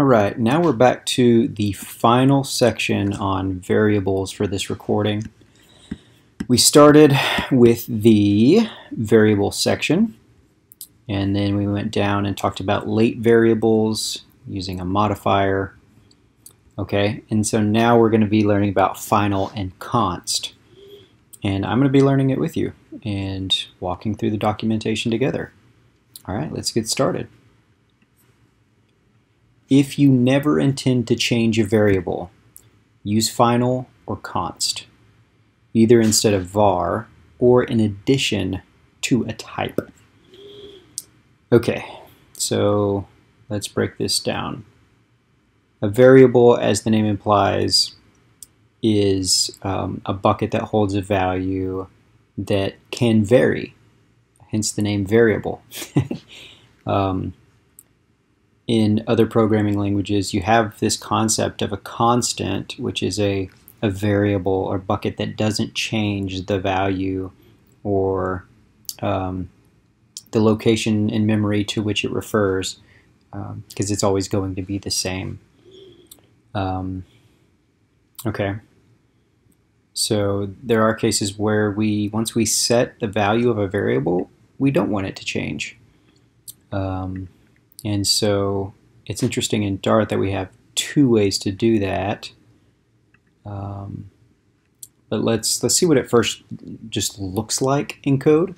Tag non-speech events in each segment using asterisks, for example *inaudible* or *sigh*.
All right, now we're back to the final section on variables for this recording. We started with the variable section, and then we went down and talked about late variables using a modifier. Okay, and so now we're going to be learning about final and const. And I'm going to be learning it with you and walking through the documentation together. All right, let's get started if you never intend to change a variable, use final or const, either instead of var or in addition to a type. Okay, so let's break this down. A variable, as the name implies, is um, a bucket that holds a value that can vary, hence the name variable. *laughs* um, in other programming languages, you have this concept of a constant, which is a, a variable or bucket that doesn't change the value or um, the location in memory to which it refers, because um, it's always going to be the same. Um, okay. So there are cases where we, once we set the value of a variable, we don't want it to change. Um, and so it's interesting in Dart that we have two ways to do that. Um, but let's let's see what it first just looks like in code.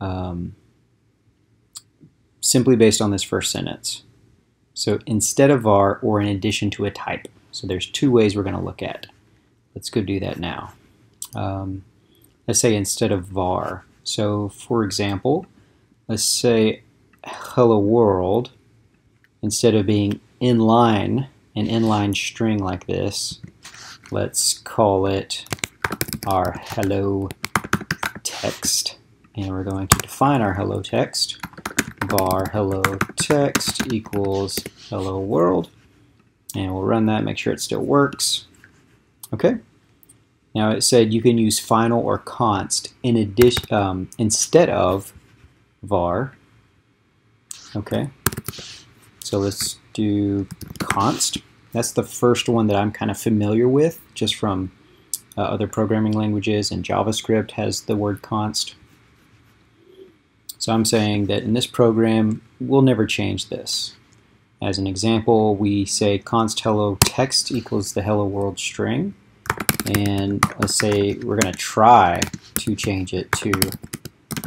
Um, simply based on this first sentence. So instead of var or in addition to a type. So there's two ways we're going to look at. Let's go do that now. Um, let's say instead of var. So for example, let's say hello world, instead of being inline, an inline string like this, let's call it our hello text. And we're going to define our hello text. var hello text equals hello world. And we'll run that, make sure it still works. Okay. Now it said you can use final or const in addition um, instead of var Okay, so let's do const. That's the first one that I'm kind of familiar with, just from uh, other programming languages, and JavaScript has the word const. So I'm saying that in this program, we'll never change this. As an example, we say const hello text equals the hello world string. And let's say we're going to try to change it to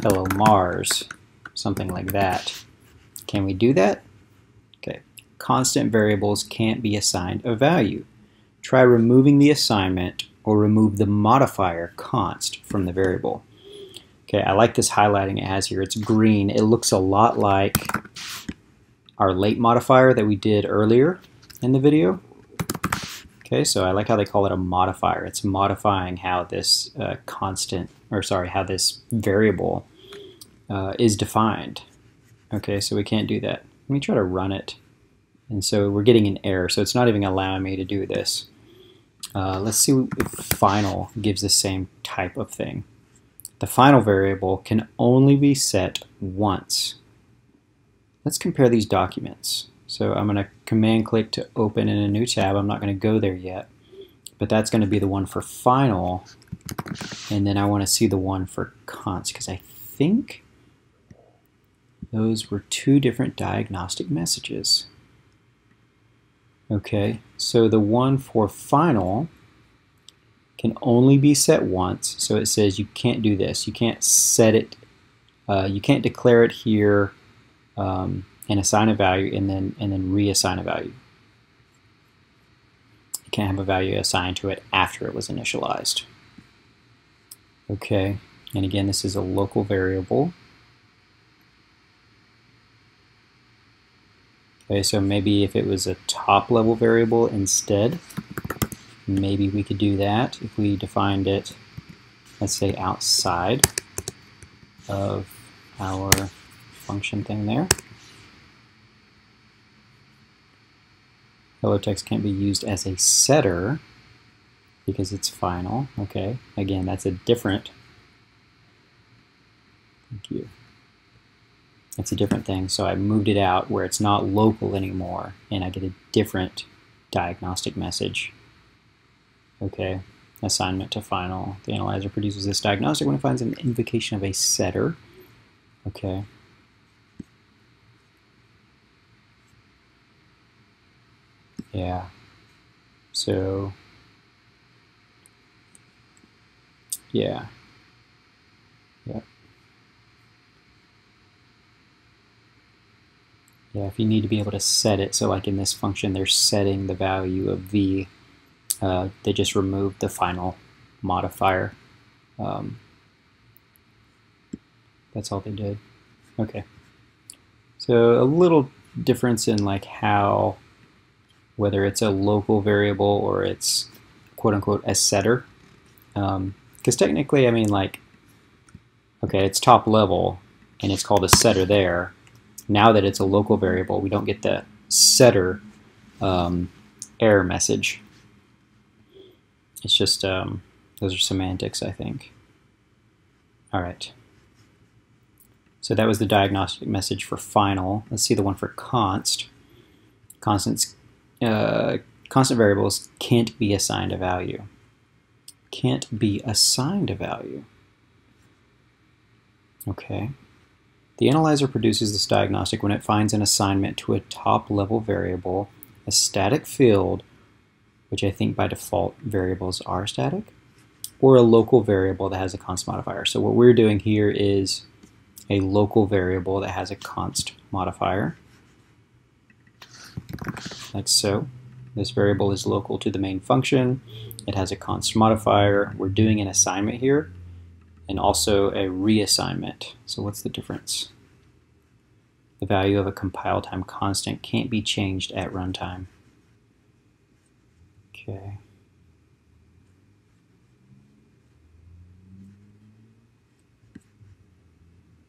hello Mars, something like that. Can we do that? Okay. Constant variables can't be assigned a value. Try removing the assignment or remove the modifier const from the variable. Okay, I like this highlighting it has here. It's green. It looks a lot like our late modifier that we did earlier in the video. Okay, so I like how they call it a modifier. It's modifying how this uh, constant, or sorry, how this variable uh, is defined. Okay, so we can't do that. Let me try to run it. And so we're getting an error, so it's not even allowing me to do this. Uh, let's see if final gives the same type of thing. The final variable can only be set once. Let's compare these documents. So I'm going to command click to open in a new tab. I'm not going to go there yet, but that's going to be the one for final. And then I want to see the one for const because I think those were two different diagnostic messages. Okay, so the one for final can only be set once. So it says you can't do this. You can't set it, uh, you can't declare it here um, and assign a value and then, and then reassign a value. You can't have a value assigned to it after it was initialized. Okay, and again, this is a local variable. Okay, so maybe if it was a top level variable instead, maybe we could do that if we defined it, let's say outside of our function thing there. Hello text can't be used as a setter because it's final. Okay, again, that's a different. Thank you. It's a different thing. So I moved it out where it's not local anymore, and I get a different diagnostic message. Okay, assignment to final. The analyzer produces this diagnostic when it finds an invocation of a setter. Okay. Yeah. So, yeah. Yep. Yeah, if you need to be able to set it, so like in this function, they're setting the value of v, uh, they just removed the final modifier. Um, that's all they did. Okay. So a little difference in like how, whether it's a local variable or it's quote unquote a setter. Because um, technically, I mean like, okay, it's top level and it's called a setter there, now that it's a local variable, we don't get the setter um, error message. It's just, um, those are semantics, I think. All right. So that was the diagnostic message for final. Let's see the one for const. Constants, uh, constant variables can't be assigned a value. Can't be assigned a value. Okay. The analyzer produces this diagnostic when it finds an assignment to a top-level variable, a static field, which I think by default variables are static, or a local variable that has a const modifier. So what we're doing here is a local variable that has a const modifier, like so. This variable is local to the main function. It has a const modifier. We're doing an assignment here and also a reassignment. So what's the difference? The value of a compile time constant can't be changed at runtime. Okay.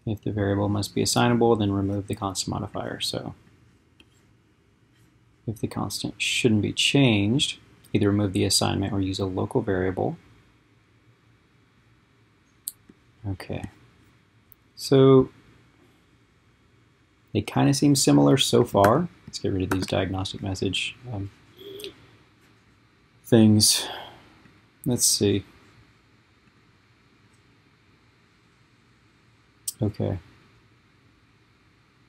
If the variable must be assignable, then remove the constant modifier. So if the constant shouldn't be changed, either remove the assignment or use a local variable. Okay. So they kind of seem similar so far. Let's get rid of these diagnostic message um, things. Let's see. Okay.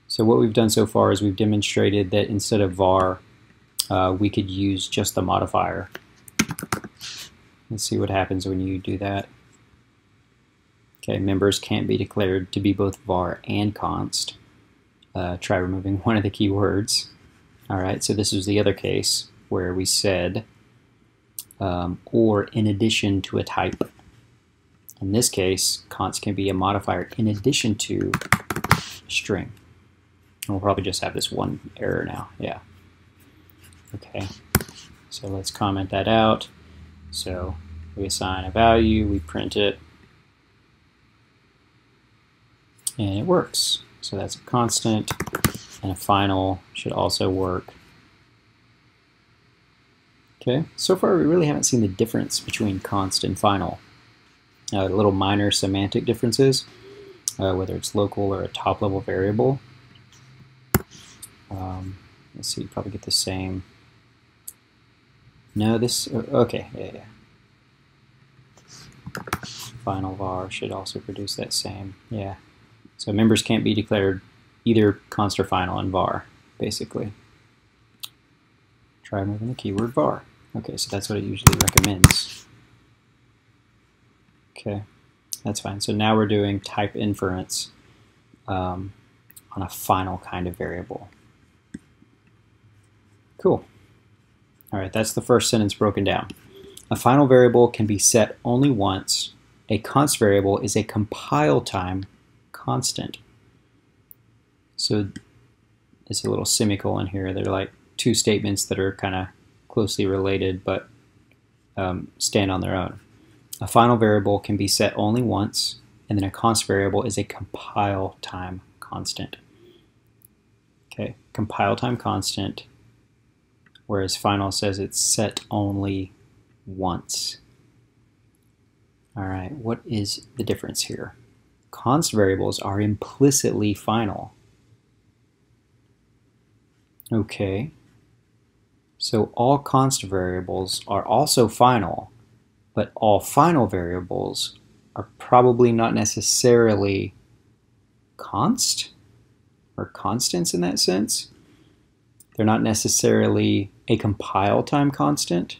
So what we've done so far is we've demonstrated that instead of var, uh, we could use just the modifier. Let's see what happens when you do that. Okay, members can't be declared to be both var and const. Uh, try removing *laughs* one of the keywords. All right, so this is the other case where we said um, or in addition to a type. In this case, const can be a modifier in addition to string. And we'll probably just have this one error now. Yeah. Okay. So let's comment that out. So we assign a value, we print it, and it works. So that's a constant, and a final should also work. Okay, so far we really haven't seen the difference between const and final. Uh, little minor semantic differences, uh, whether it's local or a top-level variable. Um, let's see, probably get the same. No, this, uh, okay, yeah, yeah. Final var should also produce that same, yeah. So members can't be declared either const or final in var, basically. Try moving the keyword var. Okay, so that's what it usually recommends. Okay, that's fine. So now we're doing type inference um, on a final kind of variable. Cool. All right, that's the first sentence broken down. A final variable can be set only once. A const variable is a compile time constant. So it's a little semicolon in here. They're like two statements that are kind of closely related but um, stand on their own. A final variable can be set only once, and then a const variable is a compile time constant. Okay, compile time constant, whereas final says it's set only once. All right, what is the difference here? Const variables are implicitly final. Okay. So all const variables are also final, but all final variables are probably not necessarily const or constants in that sense. They're not necessarily a compile time constant.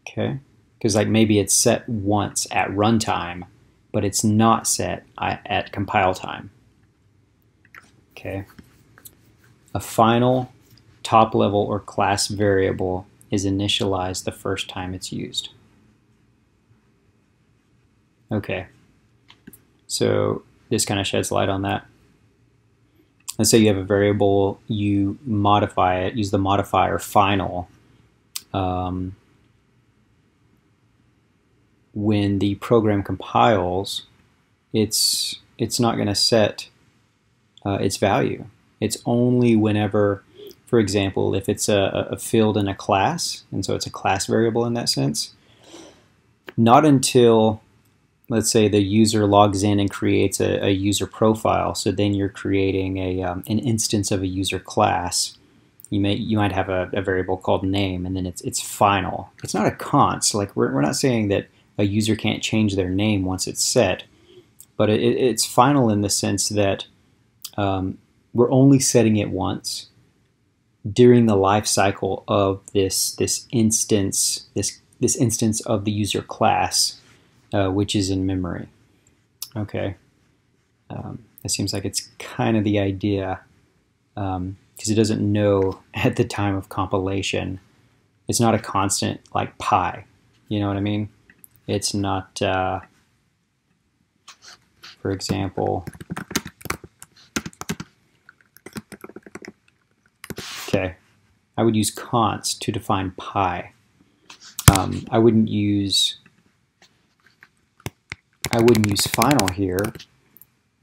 Okay, because like maybe it's set once at runtime, but it's not set at compile time. Okay, a final top level or class variable is initialized the first time it's used. Okay, so this kind of sheds light on that. Let's say you have a variable, you modify it, use the modifier final. Um, when the program compiles, it's it's not going to set uh, its value. It's only whenever, for example, if it's a, a field in a class, and so it's a class variable in that sense, not until let's say the user logs in and creates a, a user profile. So then you're creating a, um, an instance of a user class. You may you might have a, a, variable called name, and then it's it's final. It's not a const. Like we're we're not saying that a user can't change their name once it's set, but it, it's final in the sense that um, we're only setting it once during the life cycle of this this instance this this instance of the user class uh, which is in memory. Okay, um, it seems like it's kind of the idea because um, it doesn't know *laughs* at the time of compilation. It's not a constant like pi. You know what I mean? It's not, uh, for example, okay, I would use const to define pi. Um, I wouldn't use I wouldn't use final here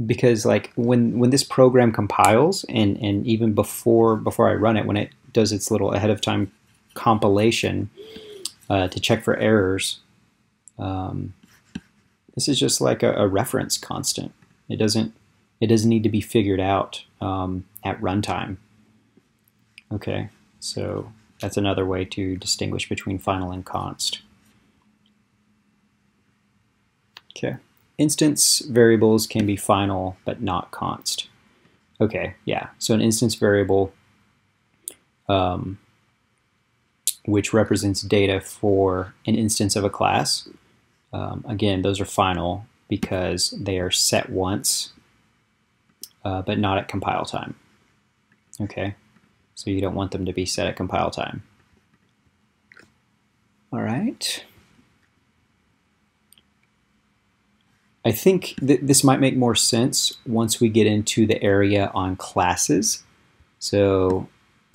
because like when when this program compiles and and even before before I run it when it does its little ahead of time compilation uh, to check for errors um, this is just like a, a, reference constant it doesn't it doesn't need to be figured out um, at runtime okay so that's another way to distinguish between final and const Okay. Instance variables can be final but not const. Okay, yeah. So an instance variable um, which represents data for an instance of a class. Um, again, those are final because they are set once, uh, but not at compile time. Okay, so you don't want them to be set at compile time. All right. I think that this might make more sense once we get into the area on classes. So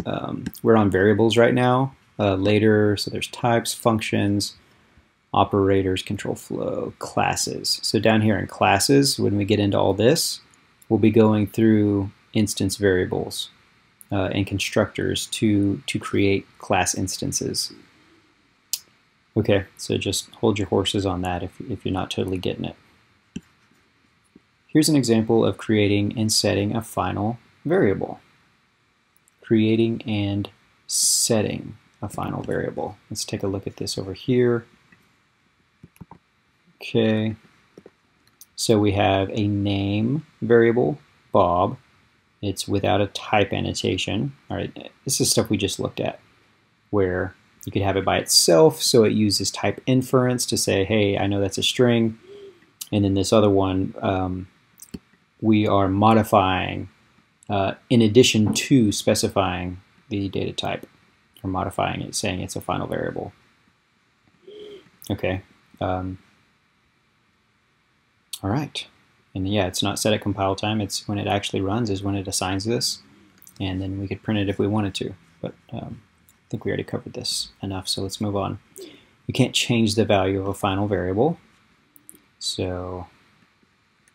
um, we're on variables right now. Uh, later, so there's types, functions, operators, control flow, classes. So down here in classes, when we get into all this, we'll be going through instance variables uh, and constructors to, to create class instances. Okay, so just hold your horses on that if, if you're not totally getting it. Here's an example of creating and setting a final variable. Creating and setting a final variable. Let's take a look at this over here. Okay, so we have a name variable, Bob. It's without a type annotation. All right, this is stuff we just looked at, where you could have it by itself, so it uses type inference to say, hey, I know that's a string. And then this other one, um, we are modifying uh, in addition to specifying the data type or modifying it, saying it's a final variable. Okay. Um, all right. And yeah, it's not set at compile time. It's when it actually runs is when it assigns this. And then we could print it if we wanted to. But um, I think we already covered this enough, so let's move on. You can't change the value of a final variable. So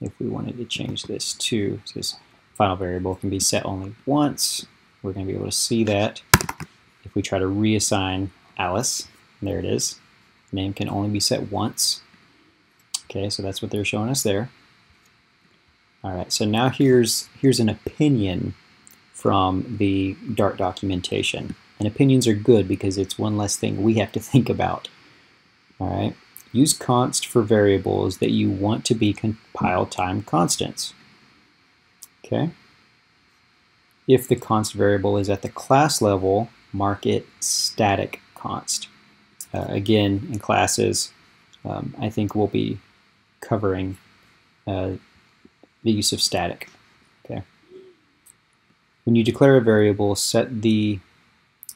if we wanted to change this to this final variable can be set only once. We're going to be able to see that if we try to reassign Alice. There it is. Name can only be set once. Okay, so that's what they're showing us there. All right, so now here's here's an opinion from the Dart documentation. And opinions are good because it's one less thing we have to think about. All right. Use const for variables that you want to be compile time constants. Okay. If the const variable is at the class level, mark it static const. Uh, again, in classes, um, I think we'll be covering uh, the use of static. Okay. When you declare a variable, set the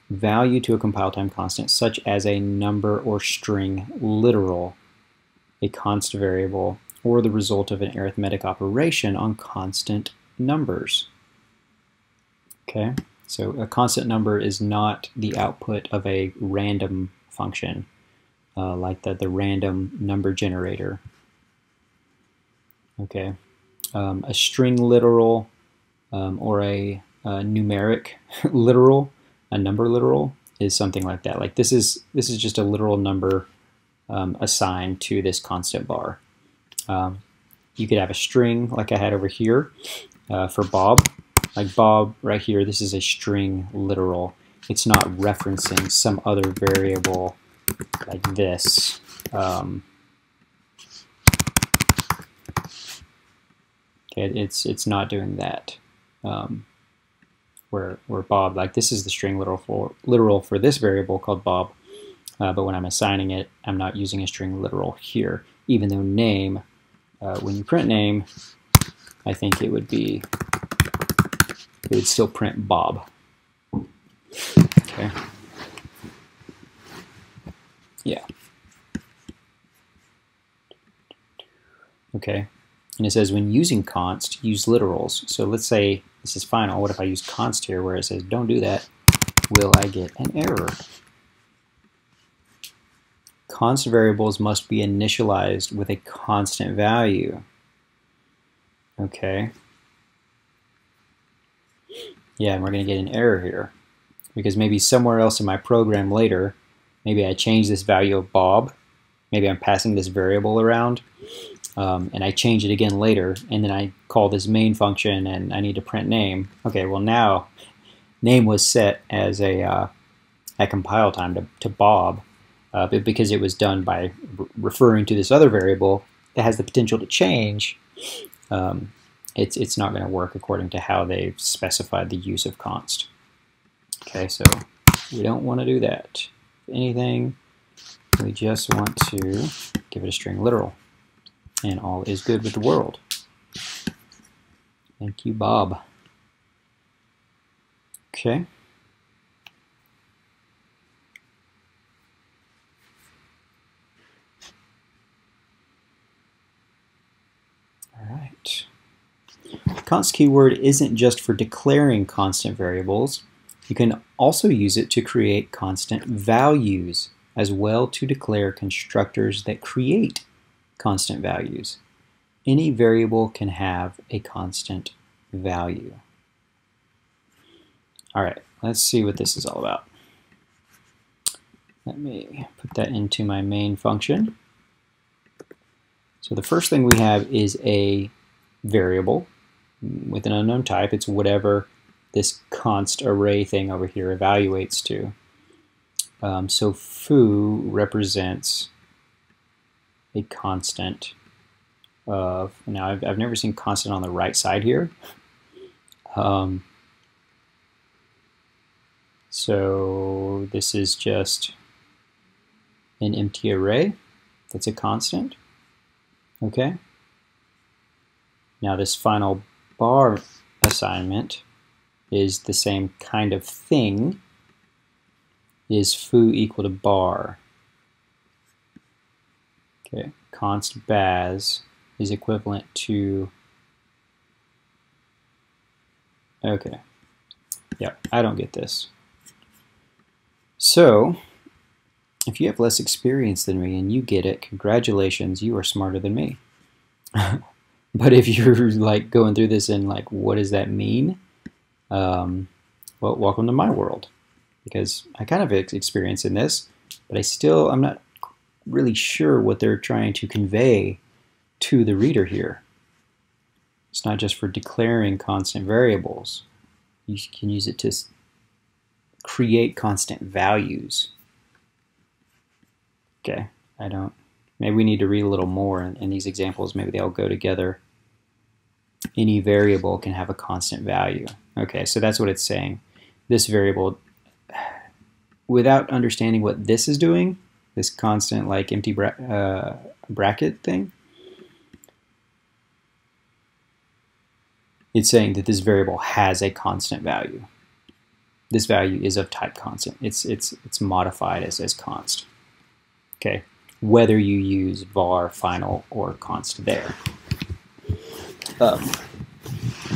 value to a compile time constant such as a number or string literal, a const variable, or the result of an arithmetic operation on constant numbers. Okay, so a constant number is not the output of a random function uh, like the, the random number generator. Okay, um, a string literal um, or a, a numeric *laughs* literal a number literal is something like that. Like this is this is just a literal number um, assigned to this constant bar. Um, you could have a string like I had over here uh, for Bob. Like Bob right here, this is a string literal. It's not referencing some other variable like this. Um, okay, it's it's not doing that. Um, where, where Bob, like this is the string literal for, literal for this variable called Bob, uh, but when I'm assigning it, I'm not using a string literal here, even though name, uh, when you print name, I think it would be, it would still print Bob. Okay. Yeah. Okay. And it says when using const, use literals. So let's say this is final. What if I use const here where it says don't do that? Will I get an error? Const variables must be initialized with a constant value. Okay. Yeah, and we're going to get an error here. Because maybe somewhere else in my program later, maybe I change this value of Bob. Maybe I'm passing this variable around um, and I change it again later, and then I call this main function and I need to print name. Okay, well now name was set as a uh, at compile time to, to Bob, uh, but because it was done by re referring to this other variable that has the potential to change, um, it's, it's not going to work according to how they've specified the use of const. Okay, so we don't want to do that. If anything, we just want to give it a string literal and all is good with the world. Thank you, Bob. Okay. All right. Const keyword isn't just for declaring constant variables. You can also use it to create constant values as well to declare constructors that create constant values. Any variable can have a constant value. All right, let's see what this is all about. Let me put that into my main function. So the first thing we have is a variable with an unknown type. It's whatever this const array thing over here evaluates to. Um, so foo represents a constant of, now I've, I've never seen constant on the right side here. Um, so this is just an empty array that's a constant. Okay. Now this final bar assignment is the same kind of thing. Is foo equal to bar? Okay, const baz is equivalent to, okay, yeah, I don't get this. So, if you have less experience than me and you get it, congratulations, you are smarter than me. *laughs* but if you're like going through this and like, what does that mean? Um, well, welcome to my world because I kind of experience in this, but I still, I'm not really sure what they're trying to convey to the reader here. It's not just for declaring constant variables. you can use it to create constant values. Okay, I don't, maybe we need to read a little more in, in these examples. Maybe they all go together. Any variable can have a constant value. Okay, so that's what it's saying. This variable, *sighs* without understanding what this is doing, this constant like empty bra uh, bracket thing, it's saying that this variable has a constant value. This value is of type constant. It's it's it's modified as as const. Okay, whether you use var final or const there. Um,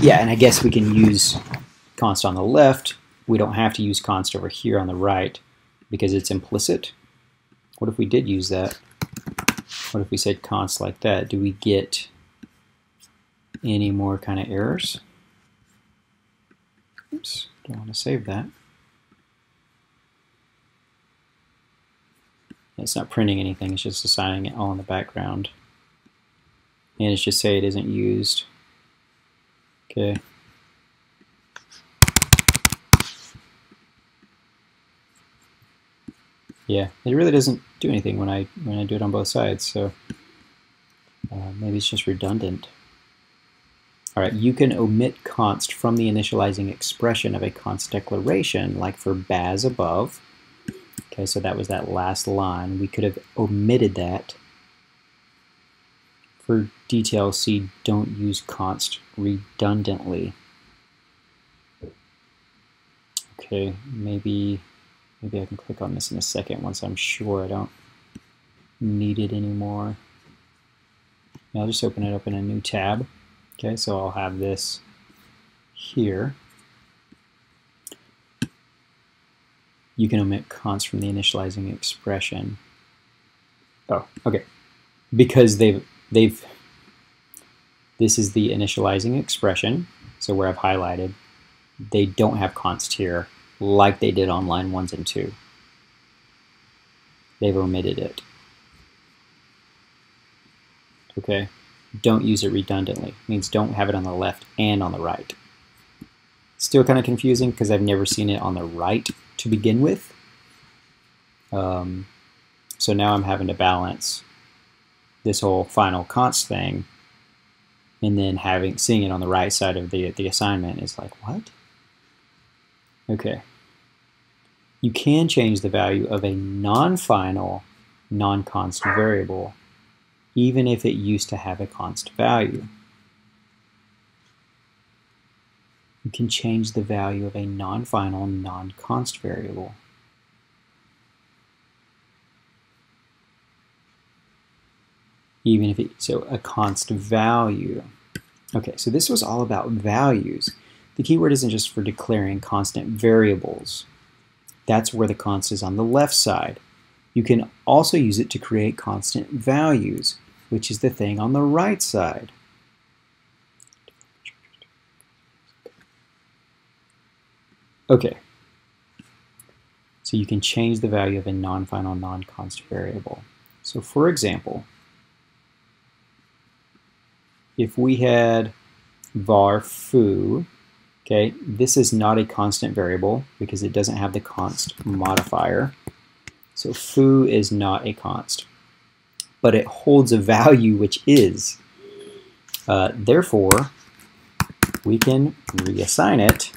yeah, and I guess we can use const on the left. We don't have to use const over here on the right because it's implicit. What if we did use that? What if we said const like that? Do we get any more kind of errors. Oops, don't want to save that. It's not printing anything, it's just assigning it all in the background. And it's just say it isn't used. Okay. Yeah, it really doesn't do anything when I when I do it on both sides, so uh, maybe it's just redundant. All right, you can omit const from the initializing expression of a const declaration, like for baz above. Okay, so that was that last line. We could have omitted that. For detail, see don't use const redundantly. Okay, maybe maybe I can click on this in a second once I'm sure I don't need it anymore. I'll just open it up in a new tab. Okay, so I'll have this here. You can omit const from the initializing expression. Oh, okay. Because they've they've this is the initializing expression, so where I've highlighted, they don't have const here like they did on line ones and two. They've omitted it. Okay don't use it redundantly. It means don't have it on the left and on the right. Still kind of confusing because I've never seen it on the right to begin with. Um, so now I'm having to balance this whole final const thing and then having seeing it on the right side of the, the assignment is like, what? Okay. You can change the value of a non-final non-const variable even if it used to have a const value. You can change the value of a non-final non-const variable. Even if it, so a const value. Okay, so this was all about values. The keyword isn't just for declaring constant variables. That's where the const is on the left side. You can also use it to create constant values, which is the thing on the right side. Okay, so you can change the value of a non-final non-const variable. So for example, if we had var foo, okay, this is not a constant variable because it doesn't have the const modifier. So foo is not a const, but it holds a value which is. Uh, therefore, we can reassign it.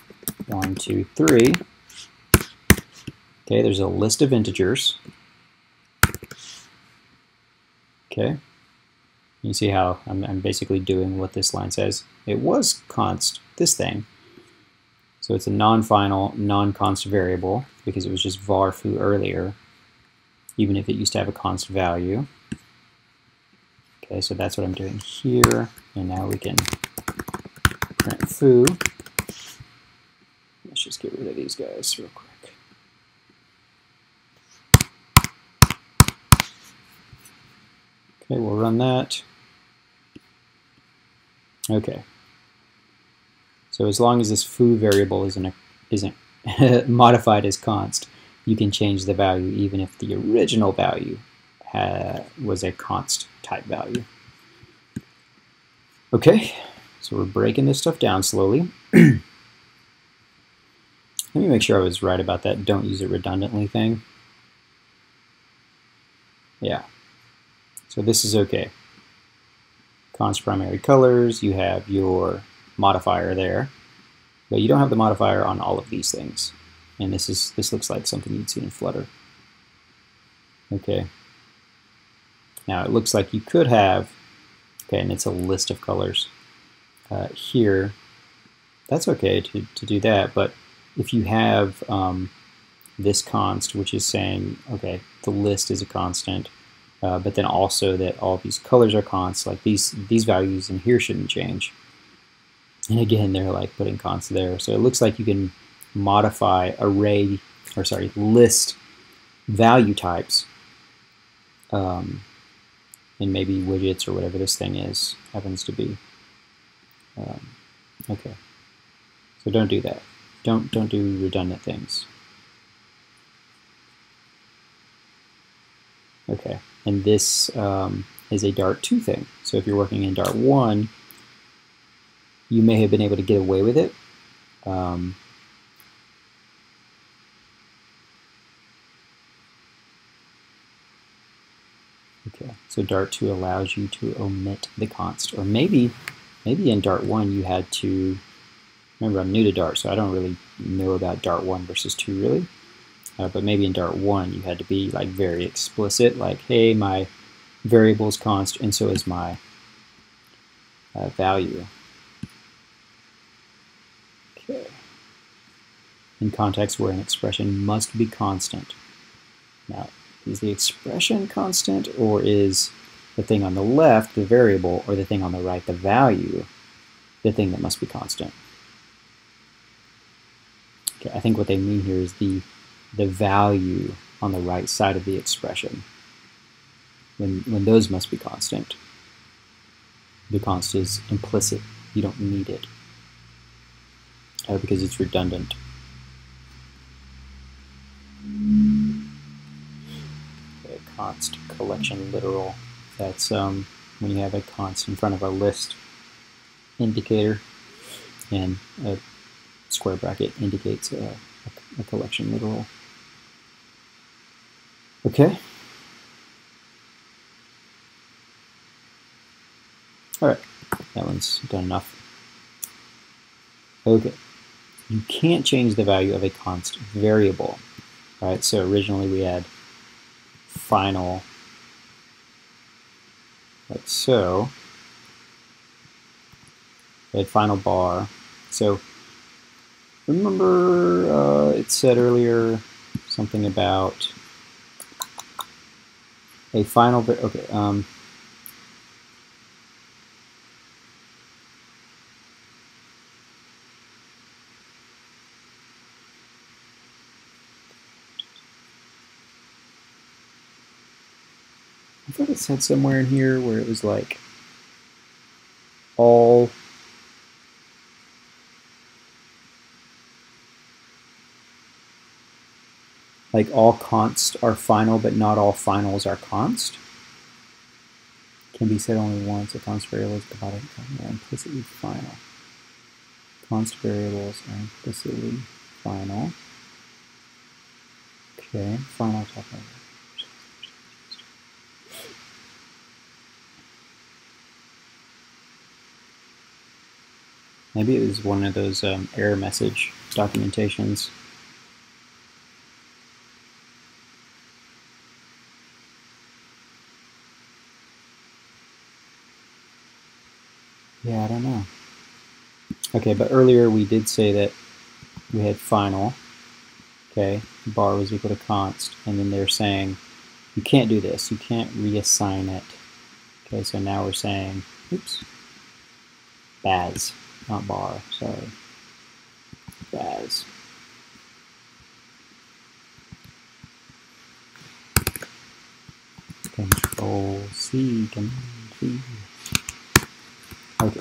One, two, three. Okay, there's a list of integers. Okay, you see how I'm, I'm basically doing what this line says. It was const, this thing. So it's a non-final, non-const variable because it was just var foo earlier even if it used to have a const value. Okay, so that's what I'm doing here. And now we can print foo. Let's just get rid of these guys real quick. Okay, we'll run that. Okay. So as long as this foo variable isn't, a, isn't *laughs* modified as const, you can change the value even if the original value was a const type value. Okay, so we're breaking this stuff down slowly. *clears throat* Let me make sure I was right about that don't use it redundantly thing. Yeah. So this is okay. Const primary colors, you have your modifier there, but you don't have the modifier on all of these things. And this is this looks like something you'd see in Flutter. Okay. Now it looks like you could have, okay, and it's a list of colors. Uh, here, that's okay to, to do that, but if you have um, this const, which is saying, okay, the list is a constant, uh, but then also that all these colors are const, like these, these values in here shouldn't change. And again, they're like putting const there. So it looks like you can modify array, or sorry, list value types um, in maybe widgets or whatever this thing is, happens to be. Um, okay. So don't do that. Don't, don't do redundant things. Okay, and this um, is a Dart 2 thing. So if you're working in Dart 1, you may have been able to get away with it. Um, okay, so Dart 2 allows you to omit the const, or maybe, maybe in Dart 1 you had to Remember, I'm new to Dart, so I don't really know about Dart 1 versus 2 really. Uh, but maybe in Dart 1 you had to be like very explicit, like, hey, my variable is const, and so is my uh, value. Okay. In context where an expression must be constant. Now, is the expression constant, or is the thing on the left the variable, or the thing on the right the value, the thing that must be constant? Okay, I think what they mean here is the, the value on the right side of the expression. When, when those must be constant. The constant is implicit. You don't need it. Uh, because it's redundant. Okay, const collection literal. That's um, when you have a const in front of a list indicator and a square bracket indicates a, a, a collection literal. Okay. All right, that one's done enough. Okay, you can't change the value of a const variable. Right, so originally we had final, like so. We had final bar. So Remember uh, it said earlier something about a final, okay, um, thought it said somewhere in here where it was like all like all const are final, but not all finals are const. Can be said only once. A const variable is caught implicitly final. Const variables are implicitly final. Okay, final top Maybe it was one of those um, error message documentations. Yeah, I don't know. Okay, but earlier we did say that we had final, okay, bar was equal to const, and then they're saying you can't do this, you can't reassign it. Okay, so now we're saying, oops, baz, not bar, sorry, baz. Control C, Command C. Okay.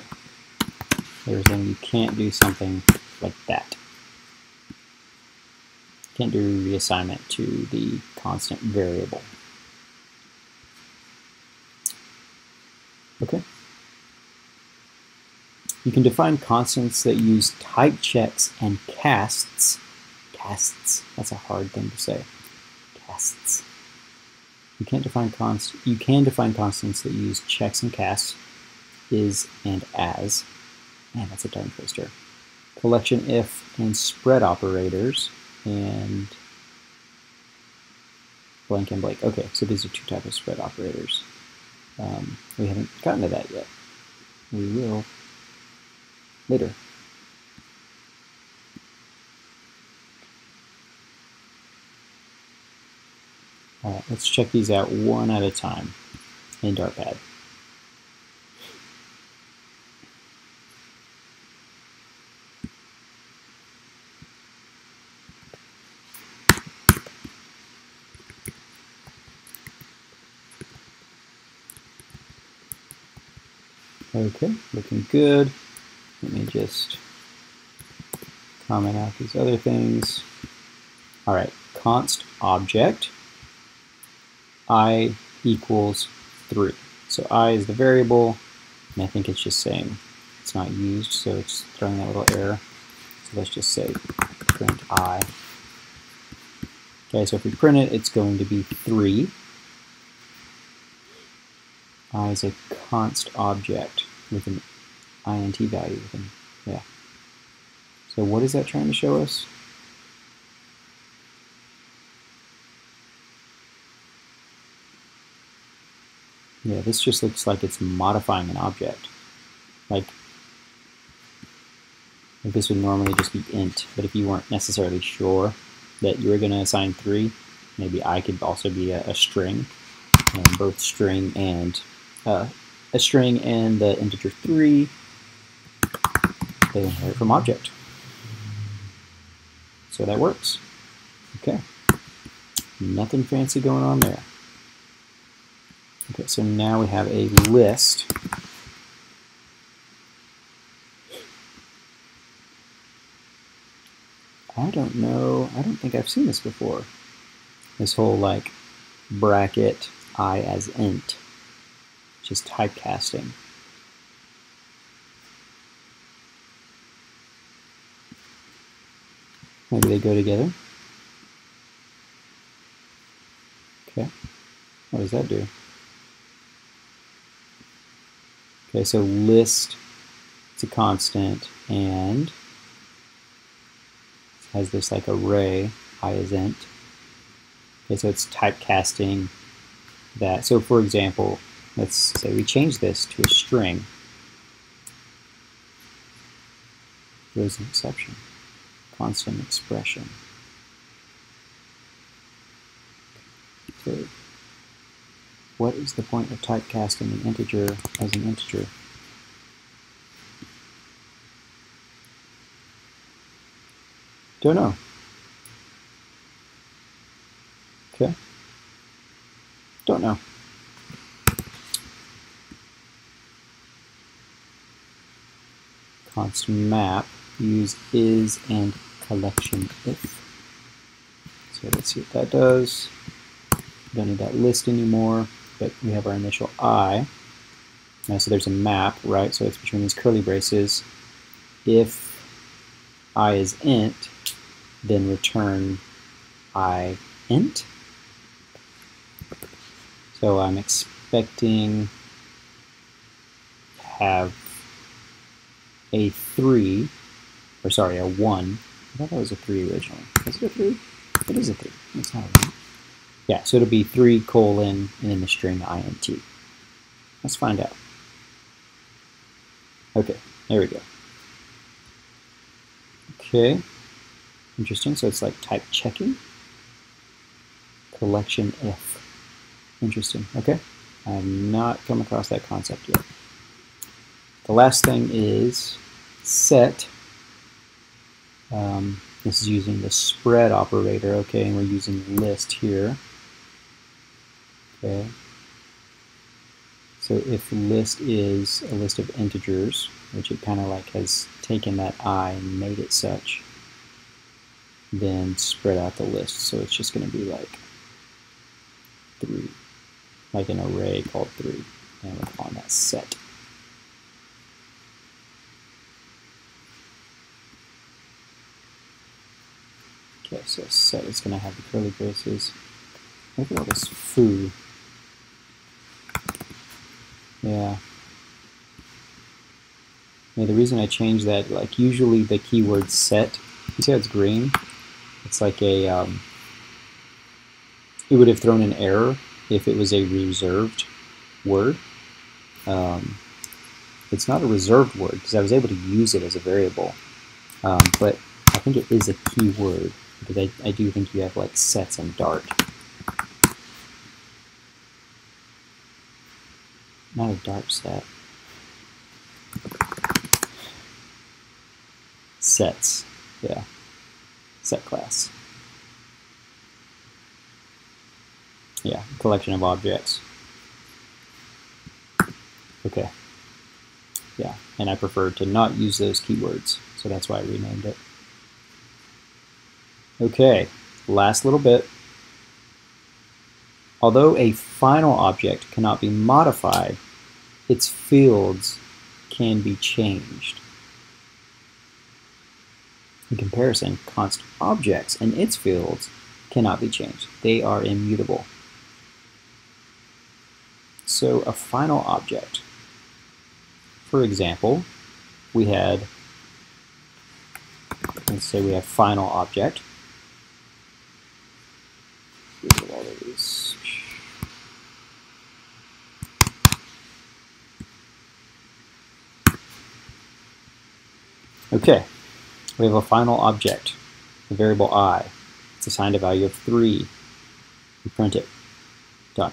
They're saying you can't do something like that. Can't do reassignment to the constant variable. Okay. You can define constants that use type checks and casts casts. That's a hard thing to say. Casts. You can't define const. You can define constants that use checks and casts, is and as. Man, that's a tongue twister. Collection if and spread operators and blank and blank. Okay, so these are two types of spread operators. Um, we haven't gotten to that yet. We will later. Alright, let's check these out one at a time in Dartpad. Okay, looking good. Let me just comment out these other things. All right, const object i equals 3. So i is the variable, and I think it's just saying it's not used, so it's throwing that little error. So let's just say print i. Okay, so if we print it, it's going to be 3 i is a const object with an int value yeah. So what is that trying to show us? Yeah, this just looks like it's modifying an object. Like, like this would normally just be int, but if you weren't necessarily sure that you were going to assign 3, maybe i could also be a, a string, and both string and uh, a string and the integer 3, they inherit from object. So that works. Okay. Nothing fancy going on there. Okay, so now we have a list. I don't know, I don't think I've seen this before. This whole like bracket i as int just typecasting. Maybe they go together. Okay. What does that do? Okay, so list, it's a constant, and has this like array, i is int. Okay, so it's typecasting that. So for example, Let's say we change this to a string. There's an exception. Constant expression. So what is the point of typecasting an integer as an integer? Don't know. Okay. Don't know. const map use is and collection if. So let's see what that does. Don't need that list anymore, but we have our initial i. Now, so there's a map, right? So it's between these curly braces. If i is int, then return i int. So I'm expecting have a 3, or sorry, a 1. I thought that was a 3 originally. Is it a 3? It is a 3. It's not a 1. Yeah, so it'll be 3 colon and then the string int. Let's find out. Okay, there we go. Okay, interesting. So it's like type checking. Collection if. Interesting. Okay, I have not come across that concept yet. The last thing is set. Um, this is using the spread operator, okay, and we're using list here. Okay. So if list is a list of integers, which it kind of like has taken that i and made it such, then spread out the list. So it's just going to be like 3, like an array called 3, and we're calling that set. Okay, so set is going to have the curly braces. Look at all this foo. Yeah. Yeah, the reason I changed that, like usually the keyword set, you see how it's green? It's like a, um, it would have thrown an error if it was a reserved word. Um, it's not a reserved word because I was able to use it as a variable, um, but I think it is a keyword because I, I do think you have like sets and Dart. Not a Dart set. Sets, yeah. Set class. Yeah, collection of objects. Okay. Yeah, and I prefer to not use those keywords, so that's why I renamed it. Okay, last little bit. Although a final object cannot be modified, its fields can be changed. In comparison, constant objects and its fields cannot be changed. They are immutable. So a final object. For example, we had, let's say we have final object. Okay, we have a final object, a variable i. It's assigned a value of 3. We print it. Done.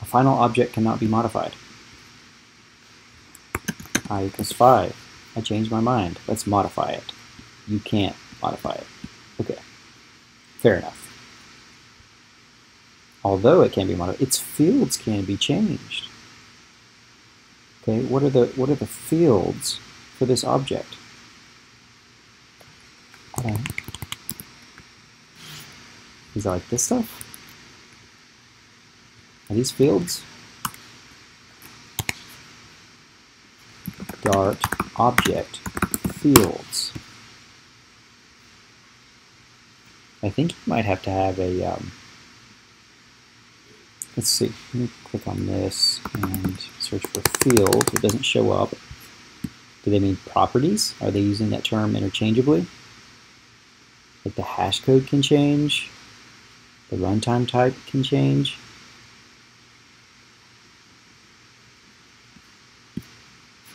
A final object cannot be modified. i equals 5. I changed my mind. Let's modify it. You can't modify it. Okay. Fair enough. Although it can be modified, its fields can be changed. Okay, what are the what are the fields for this object? Okay. Is it like this stuff? Are these fields? Dart object fields. I think you might have to have a, um, let's see, let me click on this and search for field. It doesn't show up. Do they mean properties? Are they using that term interchangeably? Like the hash code can change, the runtime type can change.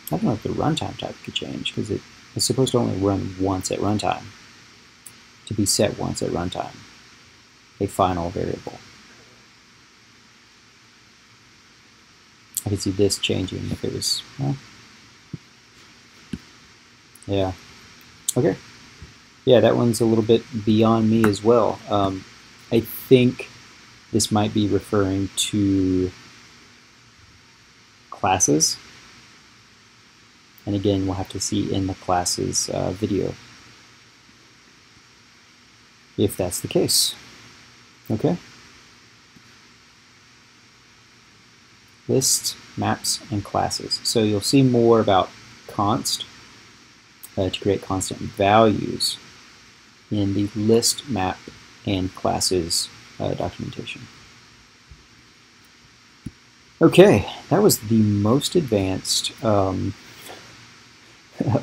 I don't know if the runtime type could change because it's supposed to only run once at runtime, to be set once at runtime, a final variable. I could see this changing if it was, well, yeah. Okay. Yeah, that one's a little bit beyond me as well. Um, I think this might be referring to classes. And again, we'll have to see in the classes uh, video if that's the case. Okay? Lists, maps, and classes. So you'll see more about const uh, to create constant values in the list, map, and classes uh, documentation. Okay, that was the most advanced um, *laughs*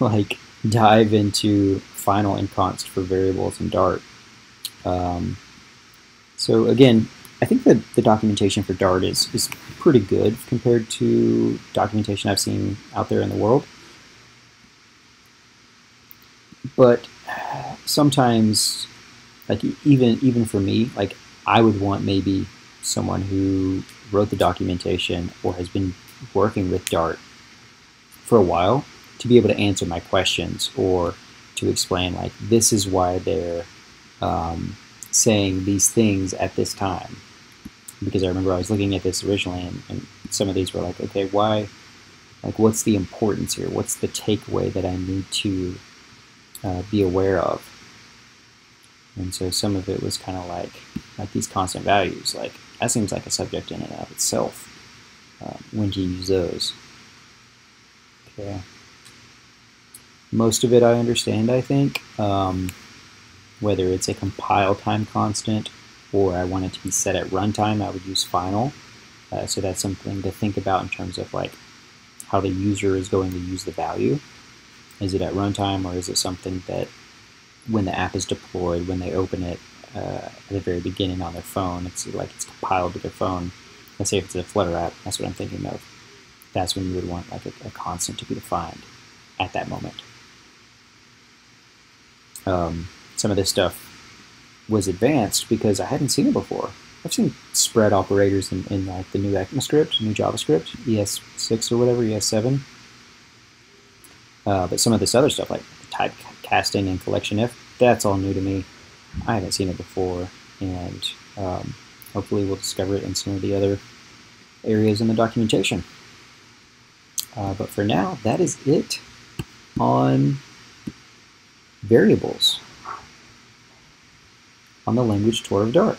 like dive into final and const for variables in Dart. Um, so again, I think that the documentation for Dart is, is pretty good compared to documentation I've seen out there in the world. But sometimes, like even even for me, like I would want maybe someone who wrote the documentation or has been working with Dart for a while to be able to answer my questions or to explain like this is why they're um, saying these things at this time because I remember I was looking at this originally and, and, some of these were like okay why like what's the importance here what's the takeaway that I need to uh, be aware of and so some of it was kind of like like these constant values. Like that seems like a subject in and of itself. Uh, when you use those? Okay. Most of it I understand. I think. Um, whether it's a compile time constant or I want it to be set at runtime, I would use final. Uh, so that's something to think about in terms of like how the user is going to use the value. Is it at runtime or is it something that when the app is deployed, when they open it uh, at the very beginning on their phone, it's like it's compiled to their phone. Let's say if it's a Flutter app, that's what I'm thinking of. That's when you would want like a, a constant to be defined at that moment. Um, some of this stuff was advanced because I hadn't seen it before. I've seen spread operators in, in like the new ECMAScript, new JavaScript, ES6 or whatever, ES7. Uh, but some of this other stuff, like type casting and collection if, that's all new to me. I haven't seen it before, and um, hopefully we'll discover it in some of the other areas in the documentation. Uh, but for now, that is it on variables on the language tour of Dart.